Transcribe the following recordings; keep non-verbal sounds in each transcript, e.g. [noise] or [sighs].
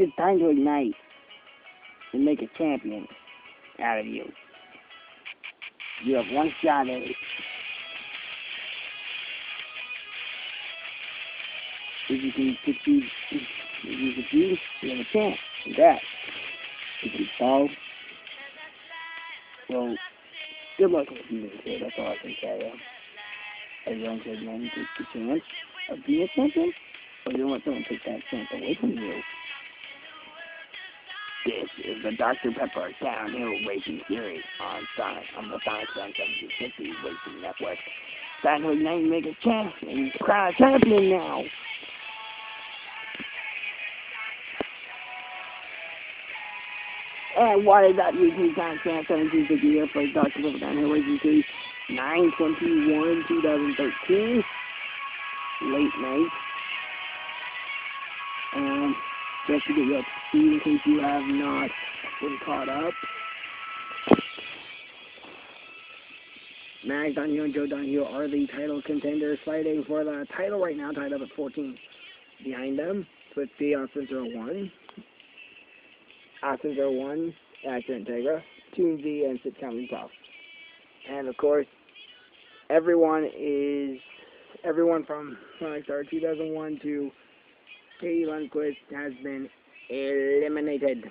It's time to ignite and make a champion out of you. You have one shot at it. If you can succeed, if you succeed, you have a chance. Congrats. If you fall, well, good luck with you this That's all I can say. Everyone says man take the chance of being a champion, or you don't let someone to take that chance away from you. This is the Dr. Pepper Downhill Racing Series on Sonic on the Sonic 750 Racing Network. Time to ignite and make a champion, crown champion now. And what is up, YouTube Sonic Fan 1750 here for Dr. Pepper Downhill Racing Series 921 2013. Late night. Just to get you up to speed in case you have not been caught up. Mag Donahue and Joe Donahue are the title contenders fighting for the title right now, tied up at 14. Behind them, Swift B, Austin 01, Austin 01, Acura Integra, Z, and Sit County Puff. And of course, everyone is, everyone from Sonic Star 2001 to Katie Lundquist has been eliminated.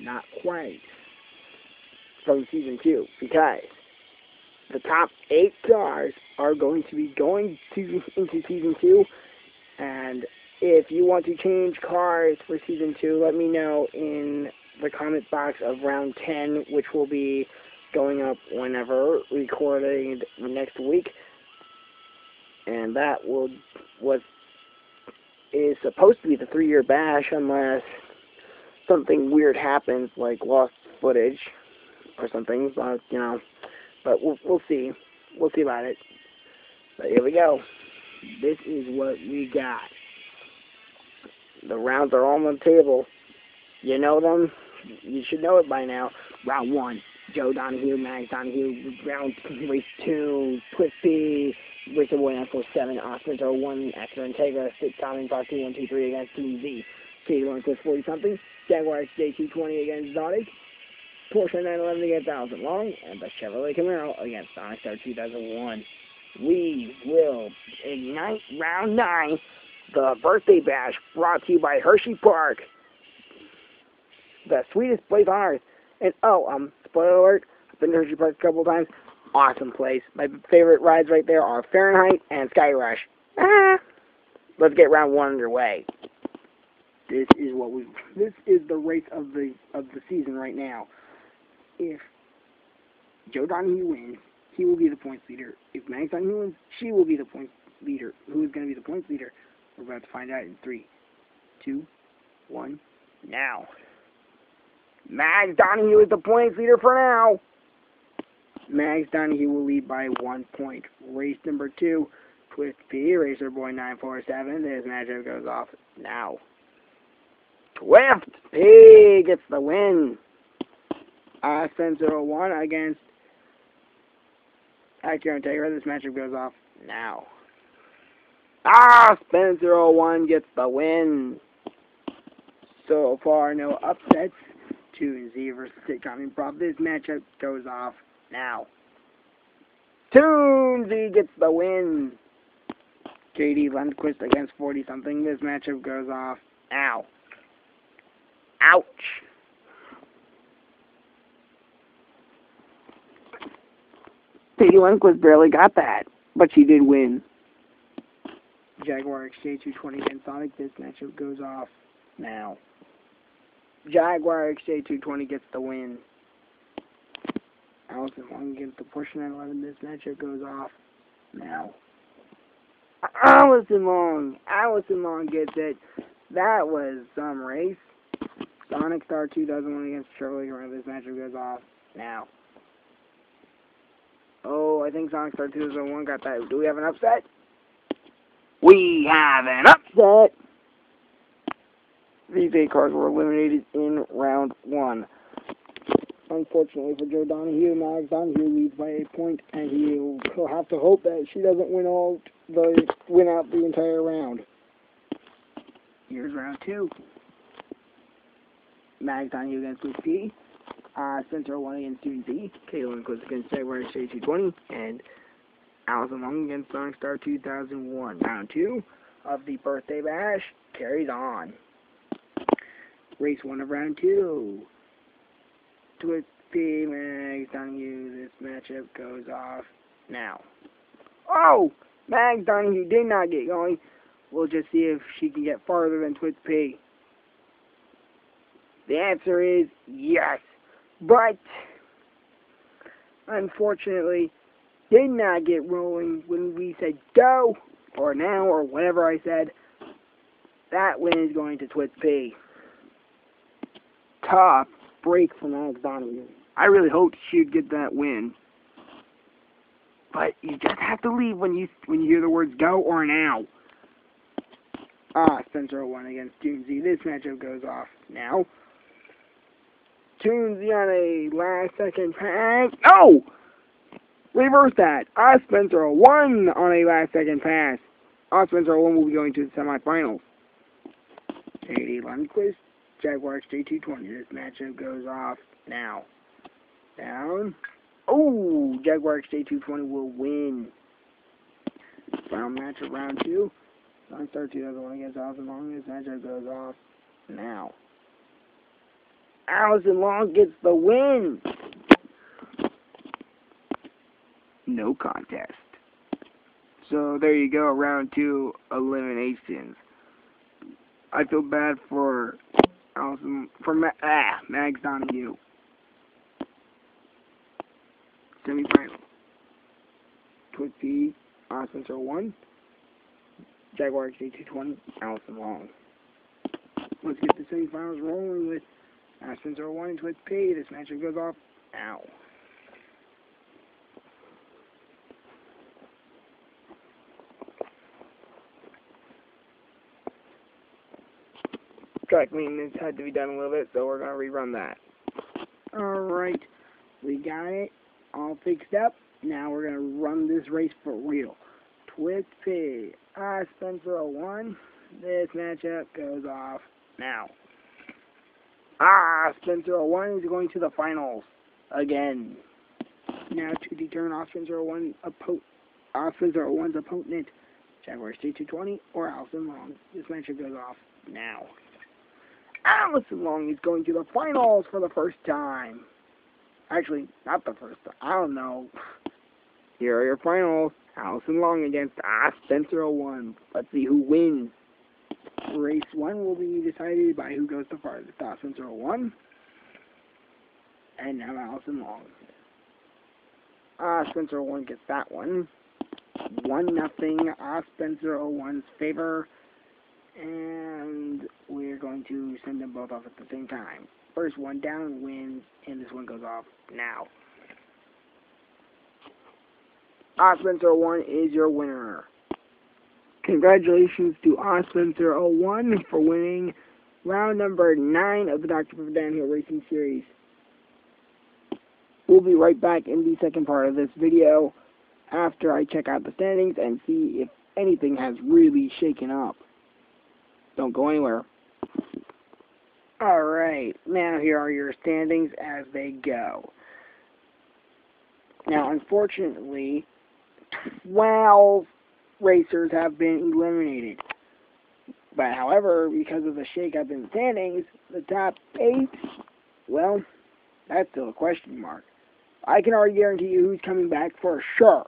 Not quite. From season two, because the top eight cars are going to be going to into season two, and if you want to change cars for season two, let me know in the comment box of round 10, which will be going up whenever recording next week. And that will was is supposed to be the three year bash unless something weird happens like lost footage or something. But you know, but we'll we'll see. We'll see about it. But here we go. This is what we got. The rounds are all on the table. You know them. You should know it by now. Round one. Joe Donahue, Max Donahue, round race two, Twist B, Racer Boy 947, Osprey 01, Acura Integra, Six Common, Part 2, 1, 2, 3 against Team Z, Katie Lundquist 40 something, Jaguar XJ220 against Zodic, Porsche 911 against Allison Long, and the Chevrolet Camaro against Sonic Star 2001. We will ignite round 9, the birthday bash brought to you by Hershey Park, the sweetest place on earth. And oh, um, spoiler alert, I've been to Hershey Park a couple times. Awesome place. My favorite rides right there are Fahrenheit and Sky Rush. Ah, let's get round one underway. This is what we. This is the race of the of the season right now. If Joe Donahue wins, he will be the points leader. If Max Donahue wins, she will be the points leader. Who is going to be the points leader? We're about to find out in three, two, one, now. Mags Donahue is the points leader for now. Mags Donahue will lead by one point. Race number two, Twist P, Racer Boy 947. This matchup goes off now. Twist P gets the win. Uh, Spencer 01 against Acura Integra. This matchup goes off now. Ah, Spencer 01 gets the win. So far, no upsets. 2 and Z versus Sitcom Improv. This matchup goes off now. Toonsy gets the win. JD Lundquist against 40 something. This matchup goes off now. Ouch. JD Lundquist barely got that, but she did win. Jaguar XJ220 and Sonic. This matchup goes off now. Jaguar XJ220 gets the win. Allison Long gets the Porsche 911. This matchup goes off now. Allison Long. Allison Long gets it. That was some race. Sonic Star 2001 against Chevrolet Camaro. This matchup goes off now. Oh, I think Sonic Star 2001 got that. Do we have an upset? We have an upset! These eight cars were eliminated in round one. Unfortunately for Joe Donahue, Max Donahue leads by a point, and he'll have to hope that she doesn't win all the win out the entire round. Here's round two. Mags on you against Luke P. Uh, Spencer 1 against Student Z. Caitlin goes against Jaguar Shay 220. And Allison Long against Sonic Star 2001. Round two of the Birthday Bash carries on. Race one of round two. Twist P. Mags on you. This matchup goes off now. Oh! Mags Donahue did not get going. We'll just see if she can get farther than Twitch P. The answer is yes. But, unfortunately, did not get rolling when we said go, or now, or whatever I said. That win is going to Twitch P. Tough break for Max Donahue. I really hoped she'd get that win. But you just have to leave when you when you hear the words go or now. Ah, Spencer 01 against Toonsy. This matchup goes off now. Toonsy on a last second pass. No! Reverse that. Ah, Spencer 01 on a last second pass. Ah, Spencer 01 will be going to the semifinals. Katie Lundquist, Jaguar XJ220. This matchup goes off now. Down. Oh, Jaguar XJ220 will win. Final match of round two. Long Star 2001 against Allison Long. This matchup goes off now. Allison Long gets the win. No contest. So there you go, round two eliminations. I feel bad for Allison, for Ma ah, Mags Donahue semifinal. Twig P, Austin 01, Jaguar XJ220, Allison Long. Let's get the semifinals rolling with Aspen 01 and Twitch P. This matchup goes off now. Track maintenance had to be done a little bit, so we're going to rerun that. Alright, we got it all fixed up. Now we're going to run this race for real. Twist P. Ah, Spencer 01. This matchup goes off now. Ah, Spencer 01 is going to the finals again. Now to determine Spencer 01 opponent, off Spencer 01's opponent, Jaguar C220 or Allison Long. This matchup goes off now. Allison Long is going to the finals for the first time. Actually, not the first. time. I don't know. [sighs] Here are your finals. Allison Long against Ah Spencer 01. Let's see who wins. Race 1 will be decided by who goes the farthest. Ah Spencer 01. And now Allison Long. Ah Spencer 01 gets that one. 1 nothing. Ah Spencer 01's favor. And we're going to send them both off at the same time. First one down wins, and this one goes off now. Ospencer 01 is your winner. Congratulations to Ospencer 01 for winning round number 9 of the Dr. Pepper Downhill Racing Series. We'll be right back in the second part of this video after I check out the standings and see if anything has really shaken up. Don't go anywhere. Alright, now here are your standings as they go. Now, unfortunately, 12 racers have been eliminated. But, however, because of the shake-up in standings, the top 8, well, that's still a question mark. I can already guarantee you who's coming back for sure.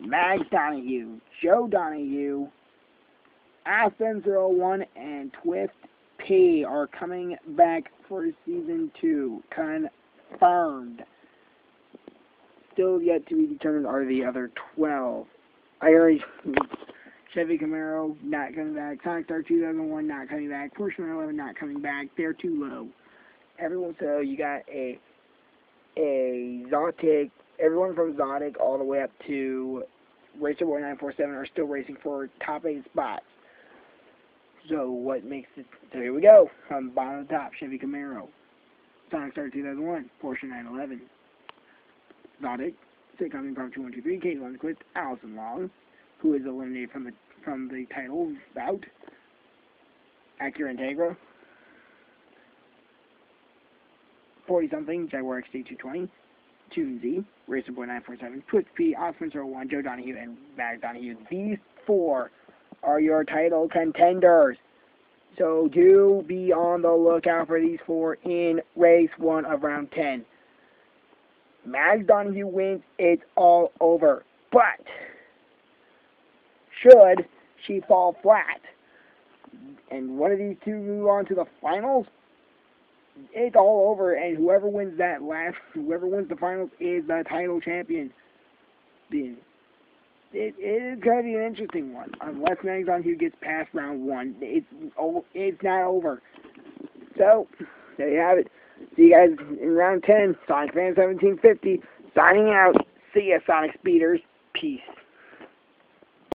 Mags Donahue, Joe Donahue, Aspen 01, and Twist P are coming back for season two. Confirmed. Still yet to be determined are the other 12. I already. Chevy Camaro not coming back. Sonic Star 2001 not coming back. Porsche 911 not coming back. They're too low. Everyone, so oh, you got a a Zotic. Everyone from Zotic all the way up to Racer Boy 947 are still racing for top eight spots. So what makes it, so here we go, from bottom to top, Chevy Camaro, Sonic Star 2001, Porsche 911, Zotic, Sitcom Improv 2123, Kate Lundquist, Allison Long, who is eliminated from the, from the title bout, Acura Integra, 40 something Jaguar XJ220, Tune Z, Racer Boy 947, Twist P, Osman 01, Joe Donahue, and Matt Donahue. These four are your title contenders. So do be on the lookout for these four in race one of round 10. Mags Donahue wins, it's all over. But, should she fall flat, and one of these two move on to the finals, it's all over, and whoever wins that last, whoever wins the finals is the title champion. It, it is going to be an interesting one. Unless Donahue gets past round one, it's oh, it's not over. So, there you have it. See you guys in round 10. Sonic Fan 1750 signing out. See ya, Sonic Speeders. Peace.